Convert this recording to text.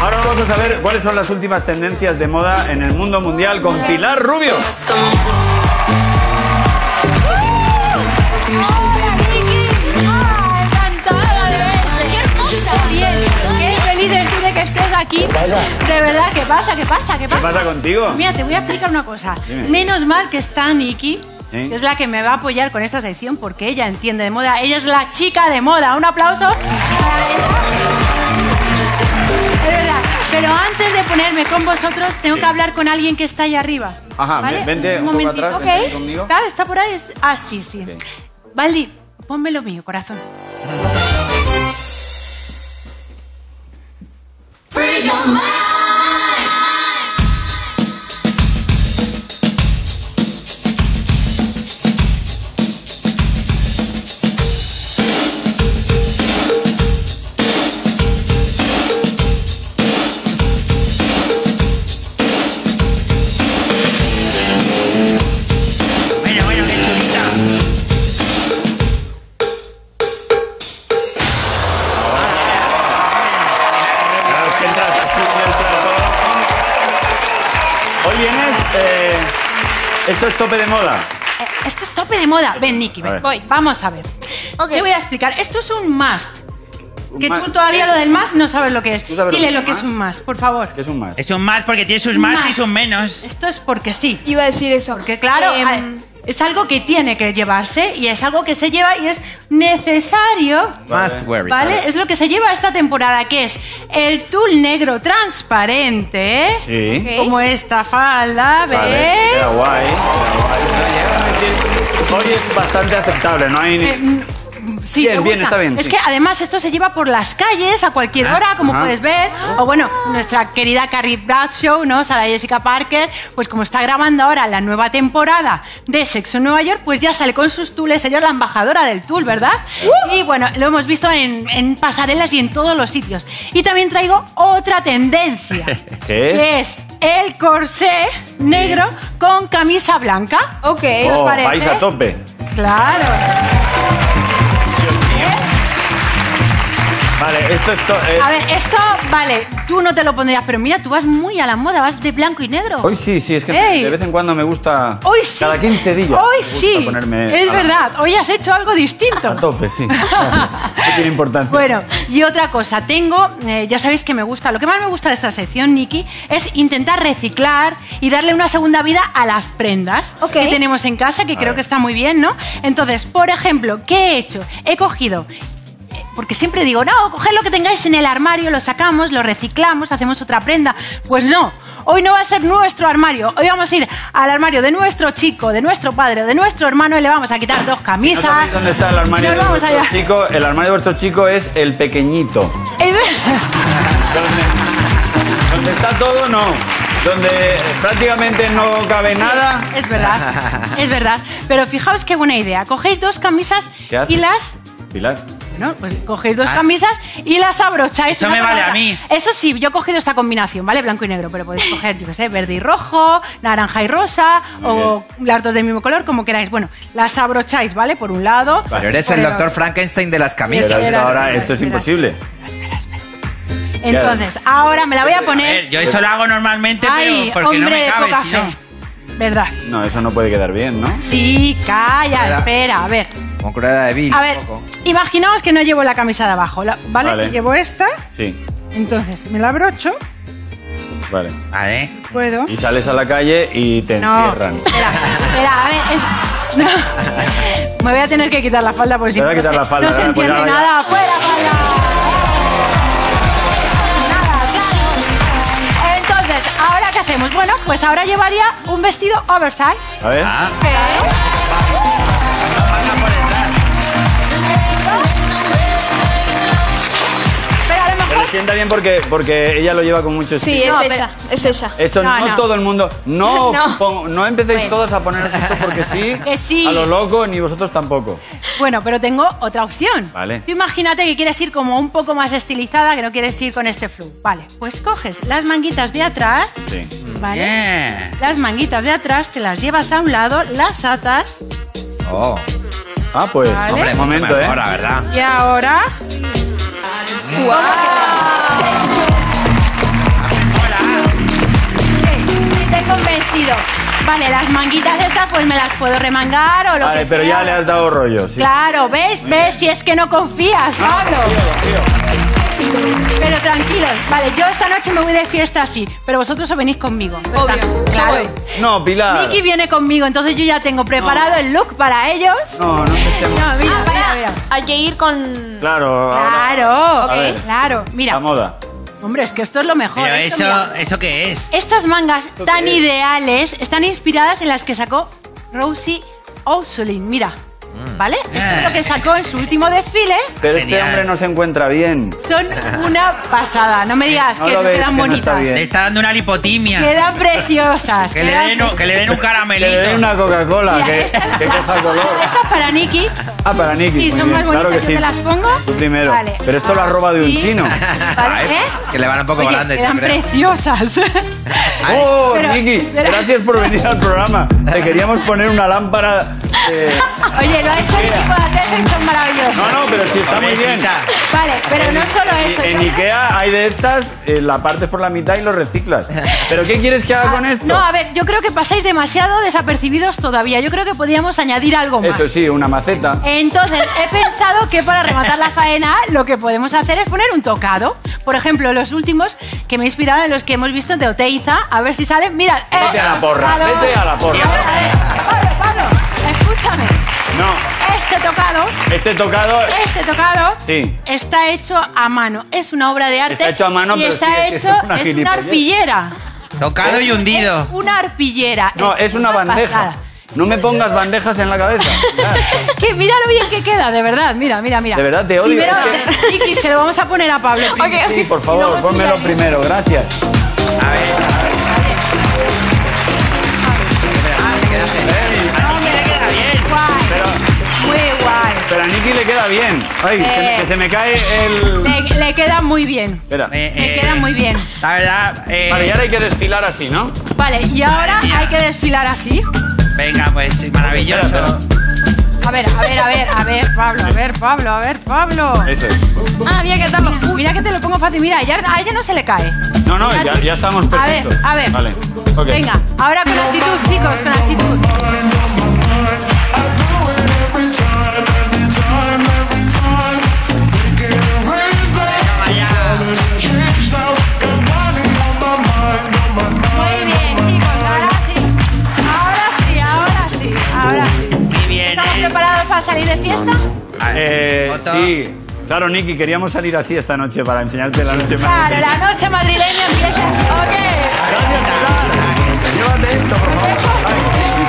Ahora vamos a saber cuáles son las últimas tendencias de moda en el mundo mundial con Pilar Rubio. que estés aquí. De verdad, ¿qué pasa? ¿Qué pasa? ¿Qué ¿Qué pasa? pasa contigo? Mira, te voy a explicar una cosa. Dime. Menos mal que está Nikki. ¿Eh? que es la que me va a apoyar con esta sección porque ella entiende de moda. Ella es la chica de moda. Un aplauso. verdad. Pero antes de ponerme con vosotros, tengo que hablar con alguien que está ahí arriba. Ajá, ¿Vale? vente un poco momentito. atrás, Ok. vente conmigo. ¿Está, ¿Está por ahí? Ah, sí, sí. Ok. Valdi, ponme lo mío, corazón. Bueno, esto es tope de moda. Eh, Esto es tope de moda. Ven, Nikki, A ven. Voy. Vamos a ver. Ok. Te voy a explicar. Esto es un must. Que tú todavía lo del must no sabes lo que es. ¿Tú sabes lo Dile que lo es que un es un must, por favor. ¿Qué es un más? Es un más porque tiene sus más y Más. sus menos. Esto es porque sí. Iba a decir eso. Porque claro, a- es algo que tiene que llevarse y es algo que se lleva y es necesario. Must wear it. ¿Vale? Es lo que se lleva esta temporada, que es el tul negro transparente. Sí. Ok. como esta falda, ¿ves? Vale, queda guay. queda guay. Hoy es bastante aceptable, no hay ni... Eh, mm, sí, Bien, ¿te bien, está bien, Es sí. que además esto se lleva por las calles a cualquier hora, como Ajá. puedes ver. O bueno, nuestra querida Carrie Bradshaw, ¿no? Sara Jessica Parker, pues como está grabando ahora la nueva temporada de Sexo en Nueva York, pues ya sale con sus tules. Ella es la embajadora del tul, ¿verdad? Y bueno, lo hemos visto en, en pasarelas y en todos los sitios. Y también traigo otra tendencia. ¿Qué es? Que es el corsé negro con camisa blanca. Ok. ¿Qué os Oh, parece? vais a tope. Claro. Vale, esto es... eh, A ver, esto, vale, tú no te lo pondrías, pero mira, tú vas muy a la moda, vas de blanco y negro. Hoy sí, sí, es que Ey. de vez en cuando me gusta... Hoy sí. Cada 15 días. Hoy me gusta sí. ponerme es a la- verdad, hoy has hecho algo distinto. A tope, sí. ¿Qué tiene importancia? Bueno, y otra cosa, tengo, eh, ya sabéis que me gusta, lo que más me gusta de esta sección, Nikki, es intentar reciclar y darle una segunda vida a las prendas que tenemos en casa, que creo ver. que está muy bien, ¿no? Entonces, por ejemplo, ¿qué he hecho? He cogido porque siempre digo, no, coged lo que tengáis en el armario, lo sacamos, lo reciclamos, hacemos otra prenda. Pues no, hoy no va a ser nuestro armario, hoy vamos a ir al armario de nuestro chico, de nuestro padre, de nuestro hermano y le vamos a quitar dos Si no camisas. sabéis dónde está el armario de vamos vuestro allá. chico, el armario de vuestro chico es el pequeñito. Donde, donde está todo, no. Donde prácticamente no cabe nada. Es verdad, es verdad. Pero fijaos qué buena idea. Cogéis dos camisas ¿Qué haces? y las... Pilar. Bueno, pues cogéis dos Ah. camisas y las abrocháis. Eso una me con vale a mí. Eso sí, yo he cogido esta combinación, ¿vale? Blanco y negro, pero podéis coger, yo qué sé, verde y rojo, naranja y rosa, Muy o las dos del mismo color, como queráis. Bueno, las abrocháis, ¿vale? Por un lado. Pero eres por el otro. doctor Frankenstein de las Pero camisas. espera, ahora espera, esto es espera. imposible. Espera, espera. Entonces, ahora me la voy a A poner... ver, yo eso lo hago normalmente, Ay, pero porque no me de cabe, poca si no. fe. ¿Verdad? No, eso no puede quedar bien, ¿no? Sí, calla, Espera. espera, a ver. Con crueldad de Bill. A ver, un poco. imaginaos que no llevo la camisa de abajo, ¿vale? Vale. Llevo esta, Sí. entonces me la abrocho, Vale. Vale. puedo. Y sales a la calle y te No, espera, espera, a ver, es- no. Me voy a tener que quitar la falda por si Te voy a no quitar se- la falda, No se pues entiende ahora ya. nada, fuera falda. Nada, claro. Entonces, ¿ahora qué hacemos? Bueno, pues ahora llevaría un vestido oversize. A ver. Ah, sienta bien porque, porque ella lo lleva con mucho Sí, estilo. es No, ella. Es ella. Eso no, No, no. todo el mundo. No, No. pon- no empecéis todos a poneros esto porque sí. Que sí. A lo loco, ni vosotros tampoco. Bueno, pero tengo otra opción. Vale. Tú imagínate que quieres ir como un poco más estilizada, que no quieres ir con este flu. Vale, pues coges las manguitas de atrás, Sí. ¿vale? Las manguitas de atrás te las llevas a un lado, las atas, Oh. Ah, pues, Vale. hombre, momento, ¿eh? Verdad. Y ahora... Sí, sí, te he convencido. Vale, las manguitas estas pues me las puedo remangar o lo Vale, que pero sea. ya le has dado rollo, sí. Claro, ¿ves? ¿Ves? Si es que no confías, Pablo. Pero tranquilos, vale, yo esta noche me voy de fiesta así, pero vosotros os venís conmigo. ¿verdad? Obvio, claro. No, Pilar. Nicky viene conmigo, entonces yo ya tengo preparado el look para ellos. No, no empecemos. No, mira, Ah, mira, mira. Hay que ir con. Claro, Claro, ver, claro. Mira, La moda. hombre, es que esto es lo mejor. Pero esto, eso, mira. ¿eso qué es? Estas mangas tan ideales están inspiradas en las que sacó Rosie O'Sullivan. Mira, ¿vale? Esto es lo que sacó en su último desfile. Pero este Genial. hombre no se encuentra bien. Son una pasada. No me digas No que lo no quedan que no bonitas. está bien. Le está dando una lipotimia. Quedan preciosas. Que le, quedan den, un- que le den un Que le caramelito. den una Coca-Cola, que, esta- que coja color. Esta es para Nicky. Ah, para Nicky. Sí, muy son bien, más bonitas. Claro que sí. te las pongo. Tú primero. Vale. Pero esto lo has robado de un chino. Vale, ¿eh? Que le van un poco Oye, grandes, yo quedan preciosas. ¡Oh, Pero- Nicky! pero- Gracias por venir al programa. Te queríamos poner una lámpara. eh, Oye, lo ha hecho el equipo de Atex y son maravillosos. No, no, pero sí está muy bien. Vale, pero no solo eso. En Ikea hay de estas, eh, la partes por la mitad y lo reciclas. ¿Pero qué quieres que haga con esto? No, a ver, yo creo que pasáis demasiado desapercibidos todavía. Yo creo que podríamos añadir algo más. Eso sí, una maceta. Entonces, he pensado que para rematar la faena, lo que podemos hacer es poner un tocado. Por ejemplo, los últimos que me he inspirado en los que hemos visto de Oteiza. A ver si salen. Mira, eh, Vete a la porra, tocado. vete a la porra. A ver, a ver, este tocado este tocado, Sí. está hecho a mano. Es una obra de arte. Está hecho a mano, y pero está sigue hecho, una es una arpillera. Tocado y hundido. Es una arpillera. No, es una bandeja. pasada. No me pongas bandejas en la cabeza. Que mira lo bien que queda, de verdad. Mira, mira, mira. De verdad, te odio, Primero, es que- Vicky, se lo vamos a poner a Pablo. primero. Sí, por favor, tú pónmelo primero, gracias. A ver. Bien. Ay, se me- Eh. que se me cae el... Le, le queda muy bien. Espera. Eh, Le eh, queda muy bien. La verdad. eh, Vale, y ahora hay que desfilar así, ¿no? Vale, y ahora hay que desfilar así. Venga, pues maravilloso. Espera, A ver, a ver, a ver, a ver, Pablo, a ver, Pablo, a ver, Pablo. Eso es. Ah, mira que hacerlo. Mira que te lo pongo fácil. Mira, ya, a ella no se le cae. No, no, ya, ya estamos A ver, perfectos. a ver. Vale, ok. Venga, ahora con actitud, chicos, con actitud. ¿Estás preparado para salir de fiesta? Eh, sí. Claro, Nicky, queríamos salir así esta noche para enseñarte la noche madrileña. Claro, la noche madrileña empieza. Ok. Gracias, Llévate esto, por favor.